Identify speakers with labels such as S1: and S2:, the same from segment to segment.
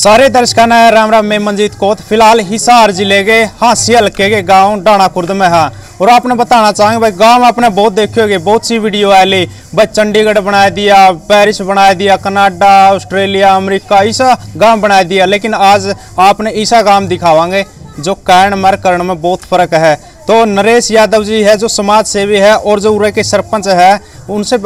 S1: सारे दर्शकों ने राम राम, मैं मंजीत कोत, फ़िलहाल हिसार ज़िले के हांसी हल्के के गाँव डाना खुर्द में है। और आपने बताना चाहेंगे, भाई, गाँव आपने बहुत देखे होंगे, बहुत सी वीडियो है ली। भाई, चंडीगढ़ बना दिया, पेरिस बना दिया, कनाडा, ऑस्ट्रेलिया, अमेरिका ऐसा गाँव बना दिया। लेकिन आज आपने ऐसा गाँव दिखावांगे, जो कैन मर करण में बहुत फ़र्क है। तो नरेश यादव जी है, जो समाज सेवी है और जो उरे के सरपंच है उनसे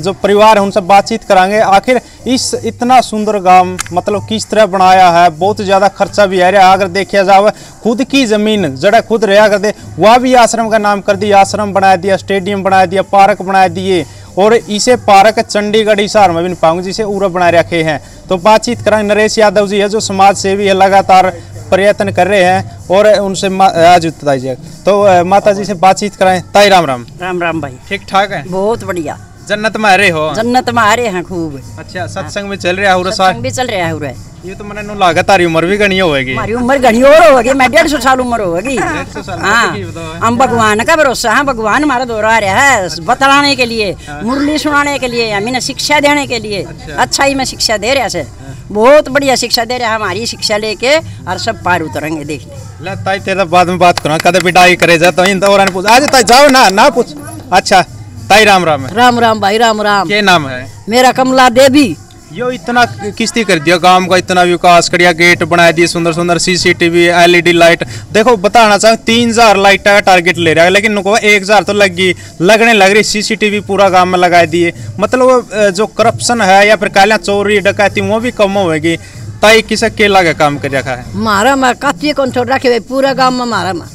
S1: जो परिवार है, उनसे बातचीत करांगे आखिर इस इतना सुंदर गाँव मतलब किस तरह बनाया है, बहुत ज़्यादा खर्चा भी है। अगर देखा जाए, खुद की ज़मीन, जड़ा खुद रहा करते वह भी आश्रम का नाम कर दिया, आश्रम बना दिया, स्टेडियम बना दिया, पार्क बना दिए। और इसे पार्क चंडीगढ़ हिसार में भी पाऊँगे, जिसे उरा बना रखे हैं। तो बातचीत करेंगे नरेश यादव जी है, जो समाज सेवी है, लगातार प्रयत्न कर रहे हैं और उनसे आज ताई तो माता जी से बातचीत कराएँ। ताई राम राम।
S2: राम राम भाई।
S3: ठीक ठाक है?
S2: बहुत बढ़िया।
S3: जन्नत में रहे हो?
S2: जन्नत में आ रहे हैं खूब।
S3: अच्छा सत्संग में चल रहा है
S2: सत्संग भी चल रहा है
S3: ये तो मैंने नु लागत तारी उम्र भी गणी होगी
S2: हमारी उम्र घनी और होगी मैं डेढ़ सौ साल उम्र होगी हाँ
S3: है।
S2: हम भगवान का भरोसा है भगवान हमारा दोहरा रहा है बतलाने के लिए मुरली सुनाने के लिए हमें शिक्षा देने के लिए। अच्छा। ही में शिक्षा दे रहा से। बहुत बढ़िया शिक्षा दे रहा है हमारी शिक्षा लेके और सब पार उतरेंगे देख ले।
S3: ताई तेरा बाद में बात करो कदे बिडाई करे जा तो इन और पूछ। आज ताई जाओ ना ना पूछ। अच्छा। ताई राम राम है।
S4: राम राम भाई राम राम।
S3: क्या नाम है?
S4: मेरा कमला देवी।
S3: यो इतना किस्ती कर दिया गाँव का इतना विकास करिया गेट बना दिए सुंदर सुंदर सीसीटीवी एलईडी लाइट देखो बताना चाहूँ तीन हज़ार लाइट का टारगेट ले रहा है लेकिन उनको एक हज़ार तो लग गई लगने लग रही सीसीटीवी पूरा गाँव में लगा दिए। मतलब जो करप्शन है या फिर कहलिया चोरी डकैती वो भी कम होगी ताई किसे के लगे काम कर रखा है?
S4: मारा मैं काती कौन छोड़ रखे पूरा गाँव में मारा मैं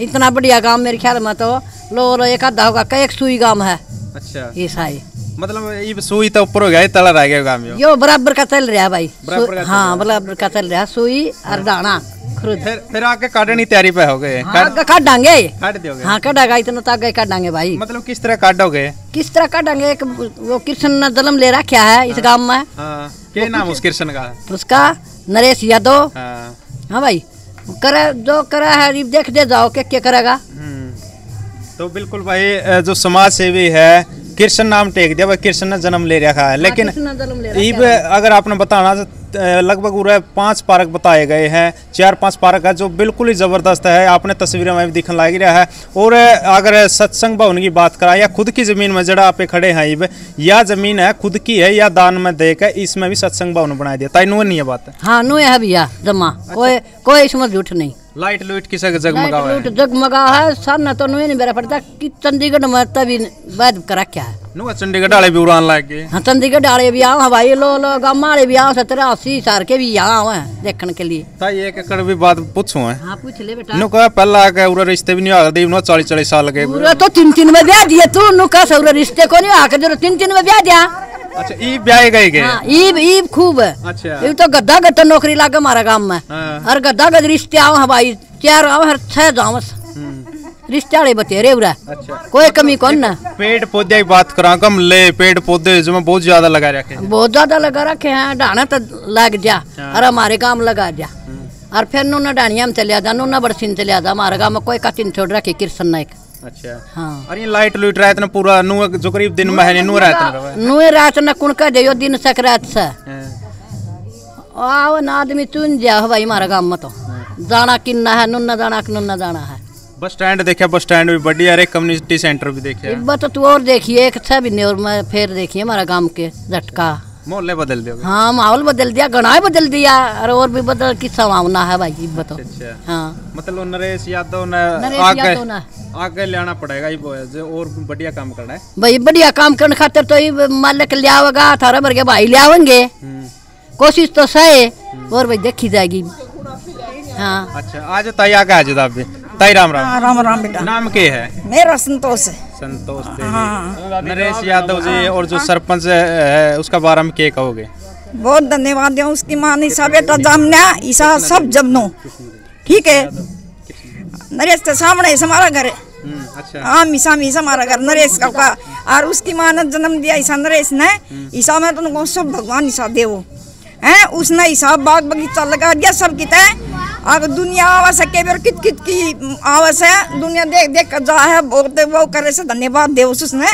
S4: इतना बढ़िया गाँव मेरे ख्याल में तो लो लो एक आधा होगा कई एक सुई गाँव है।
S3: अच्छा।
S4: ईसाई
S3: मतलब ये सुई तो ऊपर हो गया तला रह गया गाँव
S4: यो? बराबर का चल रहा है भाई।
S3: का
S4: हाँ बराबर का चल रहा है सुई और खुद
S3: फिर फिर आके काटने की तैयारी पे हो गए?
S4: हाँ काटांगे। हाँ काटागा इतना तो आगे काटांगे भाई।
S3: मतलब किस तरह काटोगे?
S4: किस तरह काटांगे? एक वो कृष्ण ने जन्म ले रखा है इस गाँव में।
S3: हाँ के नाम उस कृष्ण का?
S4: उसका नरेश यादव।
S3: हाँ।
S4: हाँ भाई करे जो करा है देख दे जाओ क्या क्या करेगा।
S3: तो बिल्कुल भाई जो समाज सेवी है कृष्ण नाम टेक दिया भाई कृष्ण ने जन्म ले रखा है। लेकिन
S4: कृष्ण ने जन्म ले
S3: ईब अगर आपने बताना लगभग पूरे पाँच पार्क बताए गए हैं चार पाँच पार्क है जो बिल्कुल ही ज़बरदस्त है। आपने तस्वीरों में भी दिखने लग रहा है। और अगर सत्संग भवन की बात करा या खुद की ज़मीन में जड़ा आप खड़े हैं ईब या ज़मीन है खुद की है या दान में दे के इसमें भी सत्संग भवन बना दिया। ताई नहीं है बात?
S4: हाँ नु है भैया जमा। कोई कोई इसमें झूठ नहीं।
S3: लाइट लुइट किसे जगमगा हुआ
S4: लूट जगमगा है सामने तो नु नहीं मेरा पड़ता कि चंडीगढ़ में तभी बैद कर रखा है।
S3: नु चंडीगढ़ वाले भी उड़ान लग गए।
S4: हाँ चंडीगढ़ वाले भी आओ हवाई लो लो गाँव वाले भी आओ सत्रह अस्सी साल के भी आओ हैं देखने के लिए।
S3: ताई एक एकड़ भी बात पूछूँ है?
S4: हाँ पूछ ले बेटा।
S3: नु कहा पहला आके उरा रिश्ते भी नहीं आ गए नु चालीस चालीस साल के
S4: पूरा तो तीन तीन में ब्याह दिए तू नु का सौरा रिश्ते को नहीं आकर जो तीन तीन में ब्याह दिया।
S3: अच्छा ई ब्याह गए गए
S4: हाँ ईब ईब खूब। है
S3: अच्छा।
S4: ये तो गद्दा गद्दा नौकरी लागे हमारा गाँव में।
S3: हाँ।
S4: और गद्दा गद रिश्ते आओ हवाई चार आओ हर छह जाओ
S3: हम्म,
S4: रिश्ते बतेरे उरा।
S3: अच्छा।
S4: कोई कमी कौन ना।
S3: पेड़ पौधे की बात करा कम ले पेड़ पौधे जो बहुत ज़्यादा लगा रखे हैं।
S4: बहुत ज़्यादा लगा रखे हैं डाना तो लग जा और हमारे गाँव लगा जा। और फिर नूना डानिया में चलिया जा नूना बरसीन चलिया जा हमारे गाँव में कोई कतिन छोड़ रखे कृष्ण नायक।
S3: अच्छा।
S4: हाँ।
S3: ये लाइट पूरा नु जो करीब दिन में है नी,
S4: नुए रात न कुण का दिन सक रात से।
S3: हाँ,
S4: आओ ना आदमी चुन जा भाई हमारा गाँव में तो। जाना किन्ना है नुन्ना जाना कि नुन्ना जाना है।
S3: बस स्टैंड देखा बस स्टैंड भी बढ़िया है कम्युनिटी सेंटर भी देखे।
S4: इब्बा तो तू और देखिए एक छह महीने और मैं फिर देखिए हमारा गाँव के झटका।
S3: मोहल्ले बदल दिया।
S4: हाँ माहौल बदल दिया गणाए बदल दिया। और और भी बदल की संभावना है भाई इब्बा तो
S3: अच्छा
S4: हाँ।
S3: मतलब नरेश यादव ने आगे आगे लाना पड़ेगा है, जो और बढ़िया काम करना है।
S4: भाई बढ़िया काम करने खातिर तो ये मालिक ले आवेगा थारा भर के भाई ले आवेंगे
S3: हम्म,
S4: कोशिश तो सही और भाई देखी जाएगी। हाँ।
S3: अच्छा आज ताई आगे आज आप भी ताई राम राम।
S5: हाँ, राम राम बेटा।
S3: नाम के है?
S5: मेरा संतोष है।
S3: संतोष देवी नरेश यादव जी और जो सरपंच है उसका बारे में क्या कहोगे?
S5: बहुत धन्यवाद है उसकी माँ ने ईसा बेटा जामना ईसा सब जमनो। ठीक है? नरेश के सामने हमारा घर है।
S3: हम्म, अच्छा।
S5: हाँ मीसा मीसा हमारा घर नरेश का और उसकी माँ ने जन्म दिया ईसा नरेश ने। ईसा में तो सब भगवान ईसा देवो। हैं? उसने ईसा बाग बगीचा लगा दिया सब कित है अब दुनिया आवास है केवल कित कित की आवास है। दुनिया देख देख कर जा है बहुत वो करे से धन्यवाद दे उसने।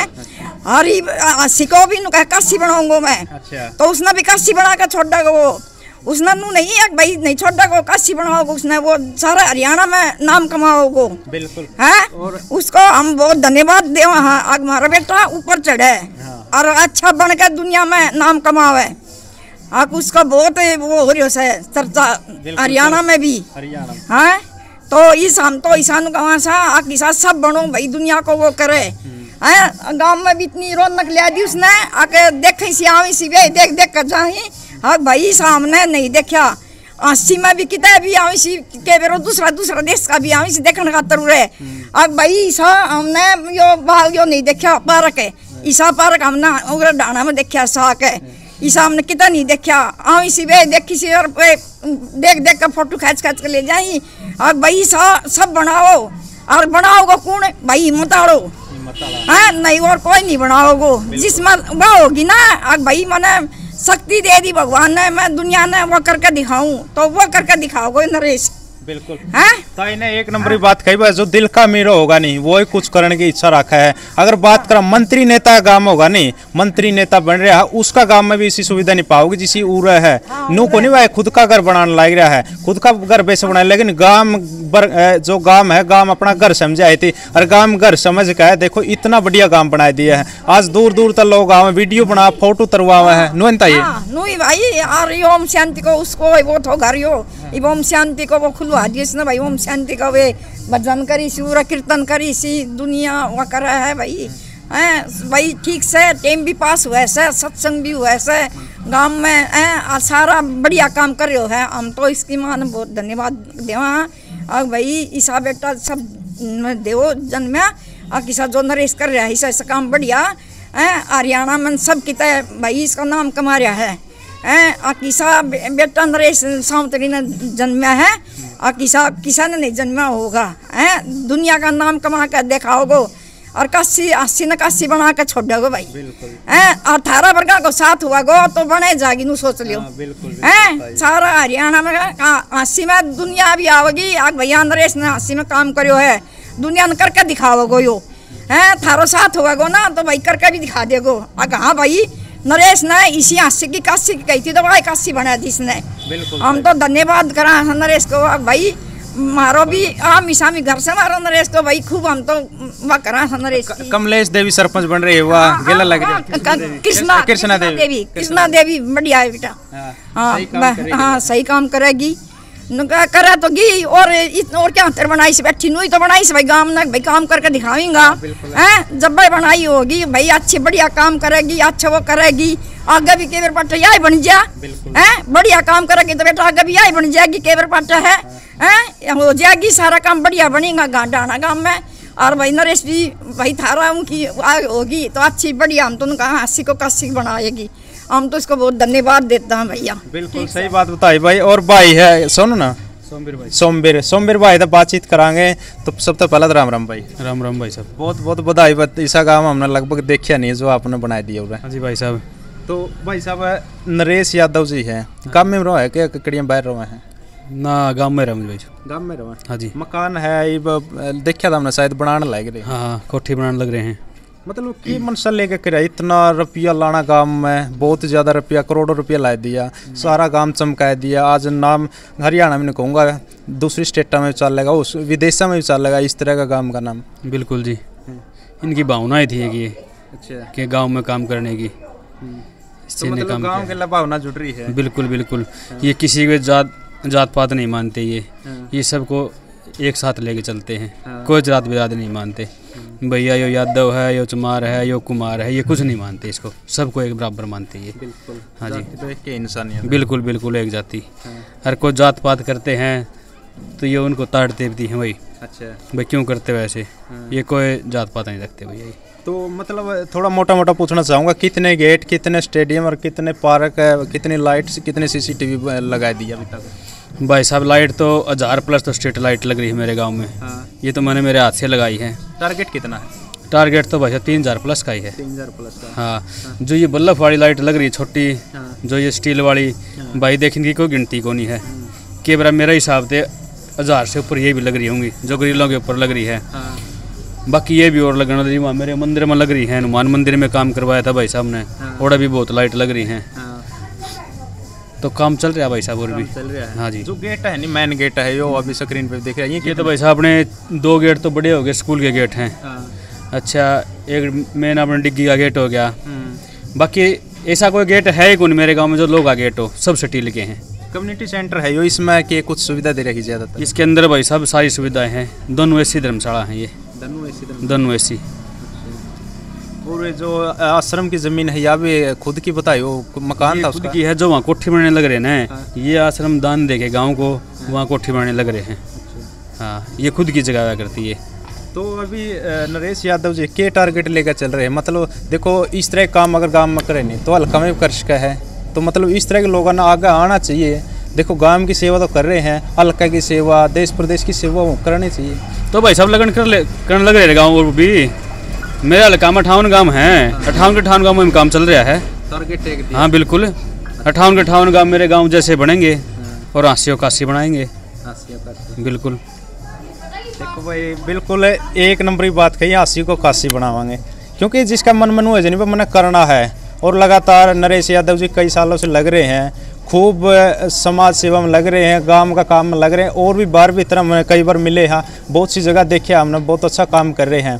S5: और आ, सिको भी नु कहा काशी बनाऊँगा मैं।
S3: अच्छा।
S5: तो उसने भी काशी बना कर छोड़ वो उसने नू नहीं है भाई नहीं छोटा को काशी बनाओगे उसने। वो सारा हरियाणा में नाम कमाओगे।
S3: बिल्कुल।
S5: है? उसको हम बहुत धन्यवाद दे हाँ। हमारा बेटा ऊपर चढ़े। और अच्छा बन के दुनिया में नाम कमावे। आप उसका बहुत वो हो रही है चर्चा हरियाणा में भी।
S3: हरियाणा
S5: हाँ? तो इस हम तो ईशान गाँव सा आगे साथ सब बनो भाई दुनिया को वो करे। है? गाँव में भी इतनी रौनक लिया दी उसने आके देखे सी आवी सी वे देख देख कर जाही हाँ भाई सामने नहीं देखा। अस्सी में भी कितना भी आवी सी के बेरो दूसरा दूसरा देश का भी आवी सी देखने का तरु रे अब भाई सा हमने यो बाहर यो नहीं देखा पार्क है। ईसा पार्क हमने उग्र डाना में देखा सा के ईसा हमने कितना नहीं देखा। आवी सी वे देखी सी और देख देख कर फ़ोटो खींच खींच कर ले जाई। और भाई सा सब बनाओ। और बनाओगे कौन? भाई हिम्मत आड़ो हाँ नहीं और कोई नहीं बनाओगे। जिसमें वो होगी ना और भाई मैंने शक्ति दे दी भगवान ने मैं दुनिया ने वो करके दिखाऊँ। तो वो करके दिखाओगे नरेश।
S3: बिल्कुल।
S5: हैं?
S3: ताई ने एक नंबर की बात कही भाई जो दिल का मीरो होगा नहीं वो ही कुछ करने की इच्छा रखा है। अगर बात करा मंत्री नेता गाँव होगा नहीं मंत्री नेता बन रहा है उसका गाँव में भी इसी सुविधा नहीं पाओगे जिसी उर है। नू को नहीं भाई खुद का घर बनाने लग रहा है। खुद का घर वैसे बनाया लेकिन गाँव जो गाँव है गाँव अपना घर समझ आई थी। और गाँव घर समझ का है देखो इतना बढ़िया गाँव बना दिया है। आज दूर दूर तक लोग गाँव वीडियो बना फ़ोटो तरवा हुआ है। नुन ताइए
S5: हाँ नुई भाई ये ओम शांति को उसको वो तो घर यो ओम शांति को वो खुलवा दिए इसने भाई ओम शांति का वे भजन करी सी पूरा कीर्तन करी सी दुनिया वो कर है भाई हैं भाई ठीक से टाइम भी पास हुआ है सत्संग भी हुआ है गाँव में हैं और सारा बढ़िया काम कर रहे हो है हम तो इसकी मान बहुत धन्यवाद देवा और भाई ईसा बेटा सब देव जन्मया और किसा जो नरेश कर रहा है ऐसा ऐसा काम बढ़िया है हरियाणा में सब किता भाई इसका नाम कमा रहा है। हैं? और किसा बे, बेटा नरेश सावतरी ने जन्मा है। और किसा किसा ने नहीं जन्मा होगा है? दुनिया का नाम कमा कर दिखाओगे और काशी अस्सी न काशी बना के छोड़ दोगे भाई हैं? अठारह वर्गा को साथ हुआ गो तो बने जागी नु सोच लियो। हैं सारा हरियाणा में अस्सी में दुनिया भी आओगी। आग भैया नरेश ने अस्सी में काम करो है। दुनिया ने करके दिखाओगे यो। है? थारो साथ हुआ गो ना तो भाई करके भी दिखा देगो। आ हाँ भाई नरेश ने इसी हास्य की काशी की कही थी तो भाई काशी बना दी इसने। हम तो धन्यवाद करा है नरेश को भाई मारो भी आम इसामी घर से मारो नरेश को भाई खूब हम तो वह करा है नरेश
S3: कमलेश देवी सरपंच बन रही है वाह गेला लग रहा है।
S5: हाँ, कृष्णा
S3: कृष्णा देवी
S5: कृष्णा देवी। बढ़िया है बेटा।
S3: हाँ,
S5: हाँ
S3: सही काम करेगी।
S5: हाँ काम क- करे तो गी और इत और क्या तेरे बनाई से बैठी? नुई तो बनाई से भाई गाँव ना भाई काम करके दिखावेंगा हैं जब भाई बनाई होगी भाई अच्छी बढ़िया काम करेगी अच्छा वो करेगी आगे भी केवर पाटा यही बन जा। हैं? बढ़िया काम करेगी तो बेटा आगे भी यही बन जाएगी केवर पाटा है। हैं। हो? जाएगी सारा काम बढ़िया बनेगा गा डाना गाँव में। और भाई नरेश भी भाई थारा हूँ आगे होगी तो अच्छी बढ़िया हम तो कहा अस्सी को काशी बनाएगी। हम तो इसको बहुत धन्यवाद देता हैं भैया।
S3: बिल्कुल सही बात बताई भाई। और भाई है सुनो ना। सोमवीर भाई। सोमवीर सोमवीर भाई तो बातचीत करांगे तो सबसे पहला तो राम राम भाई।
S6: राम राम भाई साहब।
S3: बहुत बहुत बधाई बत ईसा गाँव हमने लगभग देखा नहीं जो आपने बना दिया हुआ है
S6: हाँ जी भाई साहब।
S3: तो भाई साहब नरेश यादव जी है। गाँव में रहो है क्या? ककड़ियाँ बाहर रहो हैं?
S6: ना गाँव में रहा भाई साहब।
S3: गाँव में रहो
S6: हाँ? जी।
S3: मकान है ये देखा था हमने शायद बनाने लग रहे।
S6: हाँ हाँ कोठी बनाने लग रहे हैं।
S3: मतलब की मनसा लेके करा इतना रुपया लाना गाँव में बहुत ज़्यादा रुपया करोड़ों रुपया ला दिया सारा गाँव चमका दिया आज नाम हरियाणा में नहीं कहूँगा दूसरी स्टेटा में चलेगा उस विदेशा में भी चलेगा इस तरह का गाँव का नाम।
S6: बिल्कुल जी। इनकी भावनाएँ थी कि ये
S3: अच्छा।
S6: कि गाँव में काम करने की। इससे
S3: तो मतलब गाँव के लिए भावना जुड़ रही है।
S6: बिल्कुल बिल्कुल। ये किसी के जात जात पात नहीं मानते ये। ये सबको एक साथ लेके चलते हैं। कोई जात विराद नहीं मानते। भैया यो यादव है यो चमार है यो कुमार है ये कुछ नहीं मानते इसको। सबको एक बराबर मानते ये।
S3: बिल्कुल।
S6: हाँ जी।
S3: तो एक ही इंसानियत
S6: बिल्कुल बिल्कुल एक जाति। हर कोई जात पात करते हैं तो ये उनको ताड़ते भी हैं भाई।
S3: अच्छा।
S6: भाई क्यों करते वैसे ये कोई जात पात नहीं रखते भैया
S3: तो मतलब थोड़ा मोटा मोटा पूछना चाहूँगा कितने गेट कितने स्टेडियम और कितने पार्क है कितनी लाइट्स कितने सीसीटीवी लगा दी अभी तक?
S6: भाई साहब लाइट तो हज़ार प्लस तो स्ट्रीट लाइट लग रही है मेरे गाँव में।
S3: हाँ।
S6: ये तो मैंने मेरे हाथ से लगाई है।
S3: टारगेट कितना है?
S6: टारगेट तो भाई साहब तीन हज़ार प्लस का ही है।
S3: तीन हज़ार प्लस का।
S6: हाँ। जो ये बल्लभ वाली लाइट लग रही है छोटी
S3: हाँ।
S6: जो ये स्टील वाली भाई देखने की कोई गिनती को नहीं है। के बरा मेरा हिसाब से हज़ार से ऊपर ये भी लग रही होंगी जो ग्रिलों के ऊपर लग रही है।
S3: हाँ।
S6: बाकी ये भी और लगने वहाँ मेरे मंदिर में लग रही है हनुमान मंदिर में काम करवाया था भाई साहब ने।
S3: हाँ।
S6: और भी बहुत लाइट लग रही है
S3: हाँ।
S6: तो काम चल रहा है भाई साहब और भी?
S3: चल रहा है।
S6: हाँ जी।
S3: जो गेट है नहीं मेन गेट है यो अभी स्क्रीन पे दिख रहा है। ये
S6: तो भाई साहब अपने दो गेट तो बड़े हो गए स्कूल के गेट हैं।
S3: हाँ,
S6: अच्छा एक मेन अपने डिग्गी का गेट हो गया।
S3: हम्म।
S6: बाकी ऐसा कोई गेट है ही कौन मेरे गाँव में जो लोग का गेट हो सब स्टील के हैं।
S3: कम्युनिटी सेंटर है यो इसमें के कुछ सुविधा दे रखी ज़्यादातर?
S6: इसके अंदर भाई साहब सारी सुविधाएँ हैं। दोनों ऐसी धर्मशाला हैं ये।
S3: दोनों ऐसी।
S6: दोनों ऐसी
S3: ये जो आश्रम की ज़मीन है या भी खुद की बताई वो मकान था उसका?
S6: की है जो वहाँ कोठी बनाने लग रहे हैं ये आश्रम दान दे के गाँव को वहाँ कोठी बनाने लग रहे हैं। हाँ ये खुद की जगह करती है।
S3: तो अभी नरेश यादव जी के टारगेट लेकर चल रहे हैं? मतलब देखो इस तरह काम अगर गाँव में करें नहीं तो हल्का में कर सका है। तो मतलब इस तरह के लोगों ने आगे आना चाहिए। देखो गाँव की सेवा तो कर रहे हैं हल्का की सेवा देश प्रदेश की सेवा करनी चाहिए।
S6: तो भाई सब लगन कर ले करने लग रहे गाँव और भी? मेरा हल्का अठावन गाँव हैं। अठावन के अठावन गाँव में काम चल रहा है।
S3: एक
S6: हाँ बिल्कुल। अठावन के अठावन गाँव मेरे गाँव जैसे बनेंगे और अस्सी इक्यासी बनाएँगे। बिल्कुल।
S3: देखो भाई बिल्कुल एक नंबर की बात कही अस्सी को काशी बनावांगे। क्योंकि जिसका मन मनू है जनी पर मैंने करना है। और लगातार नरेश यादव जी कई सालों से लग रहे हैं। खूब समाज सेवा में लग रहे हैं गाँव का काम में लग रहे हैं। और भी बाहर भी तरह कई बार मिले हैं। बहुत सी जगह देखे हमने बहुत अच्छा काम कर रहे हैं।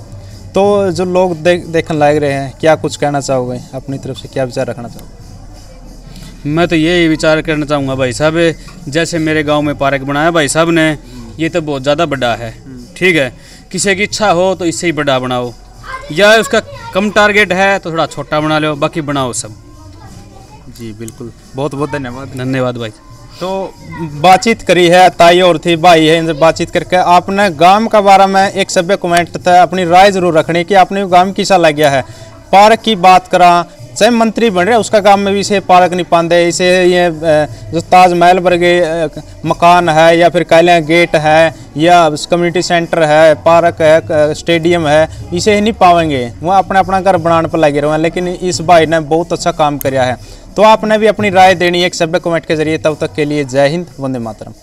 S3: तो जो लोग देख देखने लायक रहे हैं क्या कुछ कहना चाहोगे? अपनी तरफ़ से क्या विचार रखना चाहोगे?
S6: मैं तो यही विचार करना चाहूँगा भाई साहब जैसे मेरे गाँव में पार्क बनाया भाई साहब ने ये तो बहुत ज़्यादा बड़ा है ठीक है? किसी की इच्छा हो तो इससे ही बड़ा बनाओ। या उसका कम टारगेट है तो थोड़ा छोटा बना लो बाकी बनाओ सब।
S3: जी बिल्कुल। बहुत बहुत धन्यवाद।
S6: धन्यवाद भाई।
S3: तो बातचीत करी है, ताई और थी, भाई है, इनसे बातचीत करके। आपने गाँव का बारे में एक सभ्य कमेंट था अपनी राय ज़रूर रखनी कि आपने गाँव किसा लग गया है। पार्क की बात करा, चाहे मंत्री बन रहे, उसका गाँव में भी इसे पार्क नहीं पाते इसे ये जो ताजमहल वर्गे मकान है या फिर कह लें गेट है या कम्युनिटी सेंटर है, पार्क है स्टेडियम है, इसे ही नहीं पाएँगे वह अपना अपना घर बनाने पर लगे रहे हैं, लेकिन इस भाई ने बहुत अच्छा काम कराया है। तो आपने भी अपनी राय देनी है एक सभ्य कमेंट के ज़रिए, तब तक के लिए जय हिंद, वंदे मातरम।